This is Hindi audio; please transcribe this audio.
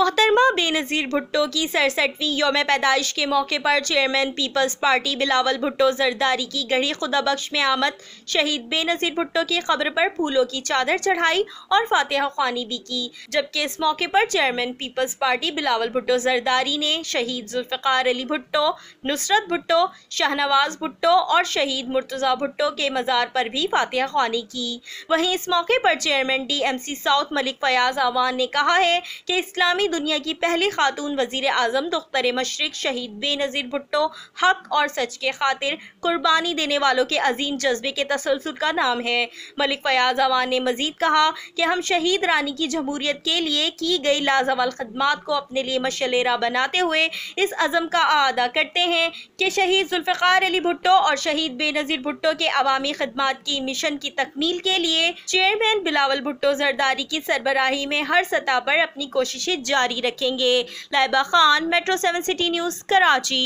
मोहतरमा बेनज़ीर भुट्टो की सड़सठवीं योम पैदाइश के मौके पर chairman peoples party Bilawal Bhutto Zardari की गढ़ी खुदा बख्श में आमद शहीद बेनज़ीर भुट्टो की खबर पर फूलों की चादर चढ़ाई और फातिहा खानी भी की। जबकि इस मौके पर chairman peoples party Bilawal Bhutto Zardari ने शहीद जुल्फ़ार अली भुट्टो, नुसरत भुट्टो, शाहनवाज भुट्टो और शहीद मुर्तज़ा भुट्टो के मज़ार पर भी फातिहा खानी की। वहीं इस मौके पर chairman D M C south Malik Fayyaz Awan ने कहा है कि इस्लामी दुनिया की पहली खातून वज़ीर आज़म दुख्तर मशरक शहीद बेनज़ीर भुट्टो हक और सच के खातिर कुर्बानी देने वालों के अजीम जज्बे के तसलसल का नाम है। मलिक फयाज अवान ने मजीद कहा कि हम शहीद रानी की जमहूरियत के लिए की गई लाजवाल खदमात को अपने लिए मशलेरा बनाते हुए इस अज़म का अदा करते हैं कि शहीद जुल्फ़ार अली भुट्टो और शहीद बेनज़ीर भुट्टो के अवामी खदमात की मिशन की तकमील के लिए चेयरमैन बिलावल भुट्टो जरदारी की सरबराही में हर सतह पर अपनी कोशिशें जारी रखेंगे। Laiba Khan metro seven city news Karachi.